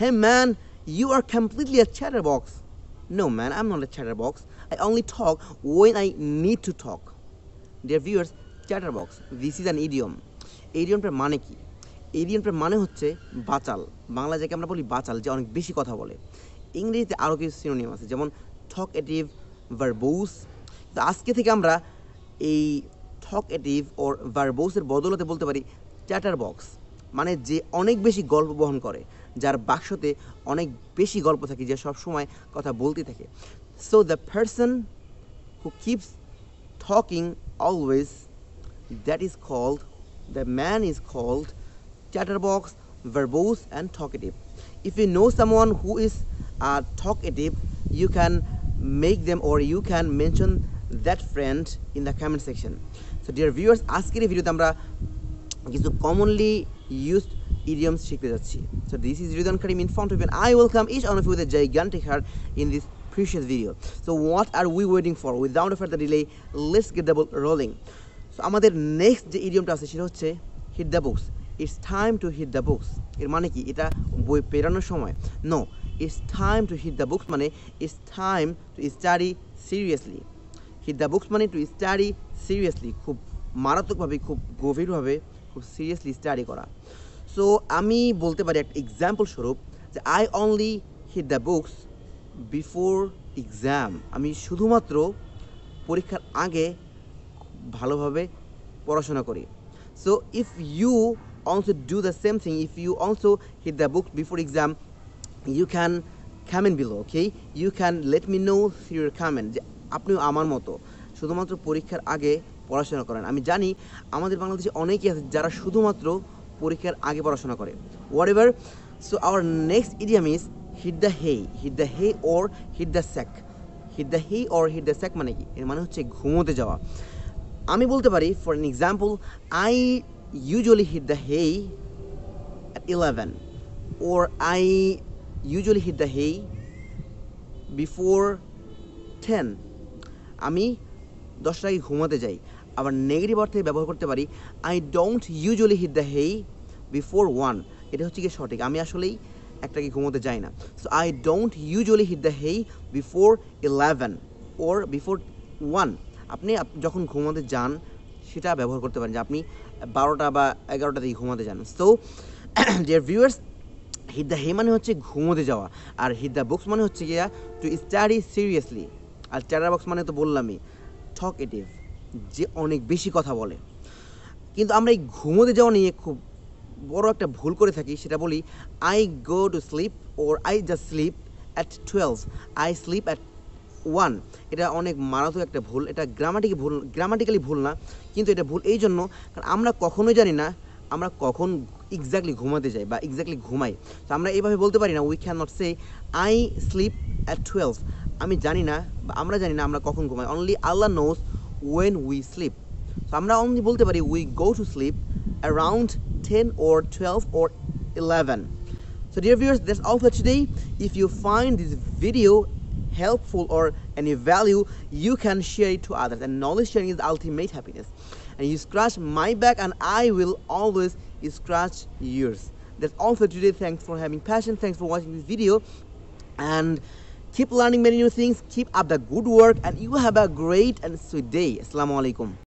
Hey man, you are completely a chatterbox. No man, I'm not a chatterbox. I only talk when I need to talk. Dear viewers, chatterbox, this is an idiom. ইডিয়মটার মানে কি ইডিয়মটার মানে হচ্ছে বাচাল বাংলা যাকে আমরা বলি বাচাল যে অনেক বেশি কথা বলে ইংরেজিতে আরও কিছু সিনোনিম আছে যেমন ঠকেটিভ ভার্বোস তো আজকে থেকে আমরা এই ঠকেটিভ ওর ভার্বোসের বদলতে বলতে পারি চ্যাটার বক্স মানে যে অনেক বেশি গল্প বহন করে যার বাক্সতে অনেক বেশি গল্প থাকে, যে সব সময় কথা বলতে থাকে। So the person who keeps talking always that is called the man is called chatterbox verbose and talkative if you know someone who is a talkative you can make them or you can mention that friend in the comment section so dear viewers আজকের ভিডিওতে আমরা কিছু commonly used idioms শিখতে যাচ্ছি so this is Ridwan Karim in front of you and I welcome each one of you with a gigantic heart in this precious video so what are we waiting for without further delay let's get the ball rolling so আমাদের next যে ইডিয়মটা আছে সেটা হচ্ছে hit the books it's time to hit the books এর মানে কি এটা বই পেরানোর সময় no it's time to hit the books মানে it's time to study seriously hit the books মানে টু স্টাডি সিরিয়াসলি খুব মারাত্মকভাবে খুব গভীরভাবে খুব সিরিয়াসলি স্টাডি করা সো আমি বলতে পারি একটা এক্সাম্পল স্বরূপ যে I only hit the books before exam আমি শুধুমাত্র পরীক্ষার আগে ভালোভাবে পড়াশোনা করি। So if you also do the same thing if you also hit the book before exam you can comment below okay you can let me know your comment যে আপনিও আমার মতো শুধুমাত্র পরীক্ষার আগে পড়াশোনা করেন। আমি জানি আমাদের বাংলাদেশে অনেকেই আছে যারা শুধুমাত্র পরীক্ষার আগে পড়াশোনা করে। Whatever so our next idiom is hit the hay hit the hay or hit the sack hit the hay or hit the sack মানে কি? এর মানে হচ্ছে ঘুমোতে যাওয়া। আমি বলতে পারি for an example I usually hit the hay at 11 or I usually hit the hay before 10 আমি দশটা আগে ঘুমাতে যাই। আবার নেগেটিভ অর্থে ব্যবহার করতে পারি। I don't usually hit the hay before one এটা হচ্ছে কি সঠিক। আমি আসলেই একটাকে ঘুমোতে যাই না। So I don't usually hit the hay before eleven or before one আপনি যখন ঘুমাতে যান, সেটা ব্যবহার করতে পারেন যে আপনি বারোটা বা এগারোটা থেকে ঘুমাতে যান। So dear viewers hit the hay মানে হচ্ছে ঘুমোতে যাওয়া। আর হিট দ্য বুকস মানে হচ্ছে গিয়া টু স্টাডি সিরিয়াসলি আর চ্যাটার বক্স মানে তো বললামই টকেটিভ যে অনেক বেশি কথা বলে। কিন্তু আমরা এই ঘুমোতে যাওয়া নিয়ে খুব বড় একটা ভুল করে থাকি, সেটা বলি I go to sleep or I just sleep at twelve I sleep at one এটা অনেক মারাত্মক একটা ভুল, এটা গ্রামাটিক ভুল গ্রামাটিক্যালি ভুল না, কিন্তু এটা ভুল এই জন্য কারণ আমরা কখনোই জানি না আমরা কখন এক্স্যাক্টলি ঘুমাতে যাই বা এক্স্যাক্টলি ঘুমাই। তো আমরা এইভাবে বলতে পারি না we can not say I sleep at twelve আমি জানি না বা আমরা জানি না আমরা কখন ঘুমাই। Only Allah knows when we slip তো আমরা অনলি বলতে পারি we go to sleep around ten or twelve or eleven So dear viewers, that's all for today. If you find this video helpful or any value, you can share it to others. And knowledge sharing is the ultimate happiness. And you scratch my back and I will always scratch yours. That's all for today. Thanks for having passion. Thanks for watching this video. And keep learning many new things. Keep up the good work and you have a great and sweet day. Assalamu alaikum.